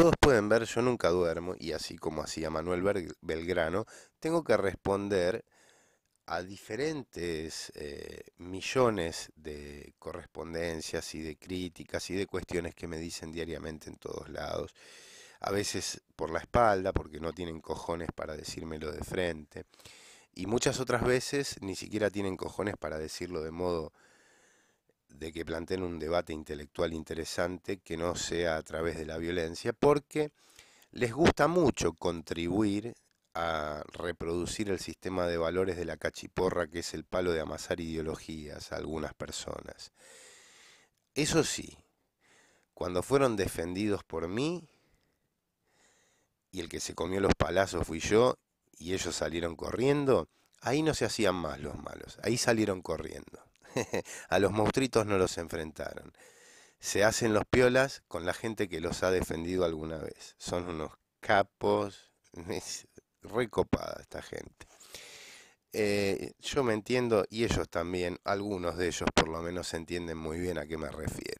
todos pueden ver, yo nunca duermo, y así como hacía Manuel Belgrano, tengo que responder a diferentes eh, millones de correspondencias y de críticas y de cuestiones que me dicen diariamente en todos lados. A veces por la espalda, porque no tienen cojones para decírmelo de frente. Y muchas otras veces ni siquiera tienen cojones para decirlo de modo de que planteen un debate intelectual interesante que no sea a través de la violencia, porque les gusta mucho contribuir a reproducir el sistema de valores de la cachiporra, que es el palo de amasar ideologías a algunas personas. Eso sí, cuando fueron defendidos por mí, y el que se comió los palazos fui yo, y ellos salieron corriendo, ahí no se hacían más los malos, ahí salieron corriendo. a los monstruitos no los enfrentaron. Se hacen los piolas con la gente que los ha defendido alguna vez. Son unos capos, recopada esta gente. Eh, yo me entiendo y ellos también, algunos de ellos por lo menos entienden muy bien a qué me refiero.